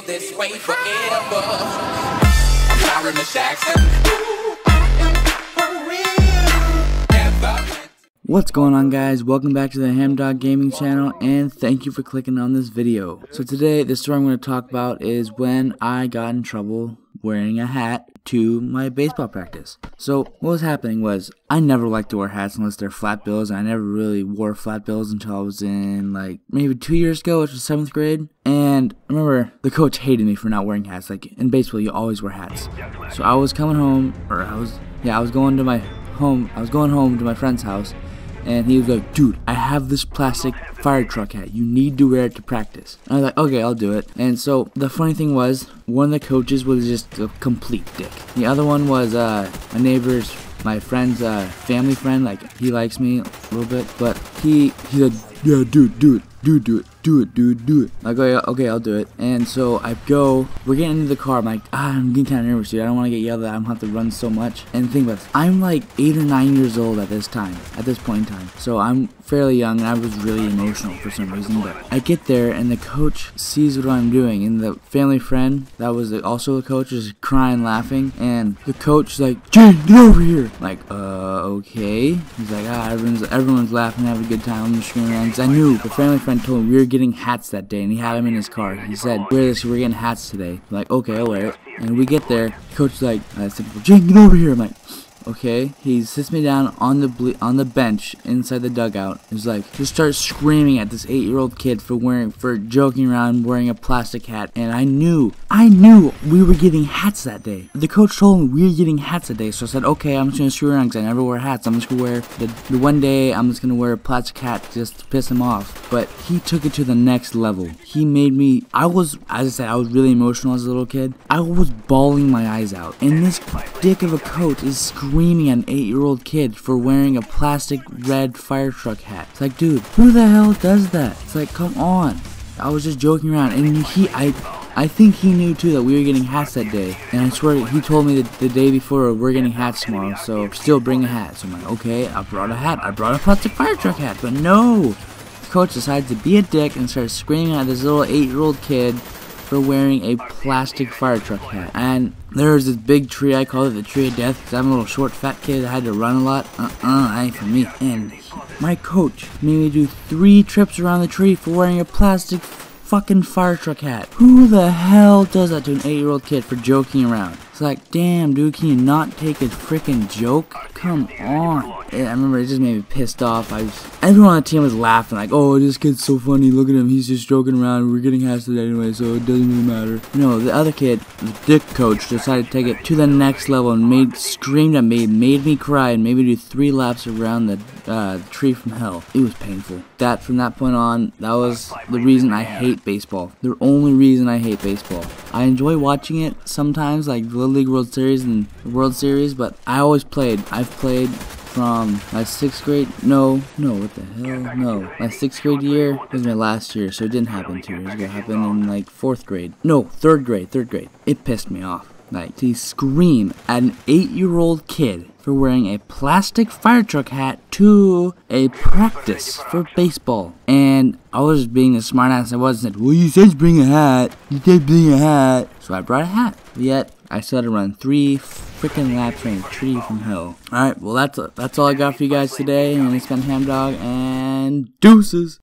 this way forever. I'm sorry, Jackson. What's going on guys? Welcome back to the Hamdog Gaming channel and thank you for clicking on this video. So today the story I'm going to talk about is when I got in trouble wearing a hat to my baseball practice. So what was happening was I never liked to wear hats unless they're flat bills. I never really wore flat bills until I was in like maybe two years ago, which was seventh grade. And I remember the coach hated me for not wearing hats. Like in baseball you always wear hats. So I was coming home or I was yeah, I was going to my home I was going home to my friend's house and he was like, dude, I have this plastic fire truck hat. You need to wear it to practice. And I was like, okay, I'll do it. And so the funny thing was, one of the coaches was just a complete dick. The other one was uh, my neighbor's, my friend's uh, family friend. Like, he likes me a little bit. But he, he's said, yeah, dude, do it. Dude, do it. Do it, dude, do it. I go, okay, I'll do it. And so I go, we're getting into the car. I'm like, ah, I'm getting kind of nervous, dude. I don't want to get yelled at. I don't have to run so much. And think about this, I'm like eight or nine years old at this time, at this point in time. So I'm fairly young, and I was really emotional for some reason. But I get there, and the coach sees what I'm doing, and the family friend that was also a coach is crying, laughing, and the coach's like, Jane, get over here. I'm like, uh, okay. He's like, ah, everyone's everyone's laughing, having a good time. I'm just screaming around I knew the family friend told me we were getting hats that day, and he had them in his car. He said, wear this, we're getting hats today. I'm like, okay, I'll wear it. And we get there, the coach's like, I said, Jane, get over here. I'm like, okay. He sits me down on the on the bench inside the dugout. He's like, just starts screaming at this eight-year-old kid for wearing, for joking around wearing a plastic hat. And I knew, I knew we were getting hats that day. The coach told me we were getting hats that day, so I said, okay, I'm just gonna screw around because I never wear hats. I'm just gonna wear the, the one day I'm just gonna wear a plastic hat just to piss him off. But he took it to the next level. He made me. I was, as I said, I was really emotional as a little kid. I was bawling my eyes out, and this dick of a coach is screaming at an eight-year-old kid for wearing a plastic red fire truck hat. It's like, dude, who the hell does that? It's like, come on. I was just joking around, and he, I, I think he knew too that we were getting hats that day. And I swear he told me the day before we're getting hats tomorrow, so still bring a hat. So I'm like, okay, I brought a hat. I brought a plastic fire truck hat, but no. The coach decided to be a dick and started screaming at this little eight-year-old kid for wearing a plastic fire truck hat. And there was this big tree, I call it the tree of death, because I'm a little short, fat kid that had to run a lot. Uh-uh, that ain't for me. And my coach made me do three trips around the tree for wearing a plastic fucking fire truck hat. Who the hell does that to an eight-year-old kid for joking around? It's like, damn, dude, can you not take a freaking joke? Come on. Yeah, I remember it just made me pissed off. I was, everyone on the team was laughing, like, oh, this kid's so funny. Look at him. He's just joking around. We're getting hassled anyway, so it doesn't really matter. No, the other kid, the dick coach, decided to take it to the next level and made screamed at me, made me cry, and made me do three laps around the uh, tree from hell. It was painful. That from that point on, that was the reason I hate baseball. The only reason I hate baseball. I enjoy watching it sometimes, like the Little League World Series and World Series, but I always played. I've played from my sixth grade. No, no, what the hell? No, my sixth grade year was my last year, so it didn't happen two years ago. It happened in like fourth grade. No, third grade. Third grade. It pissed me off. Like to scream at an eight-year-old kid for wearing a plastic fire truck hat to a practice for baseball. And I was being the smartass I was and said, Well, you said bring a hat. You said bring a hat. So I brought a hat. Yet, I still had to run three freaking laps around a tree from hell. Alright, well, that's that's all I got for you guys today. And it's been Hamdog and deuces.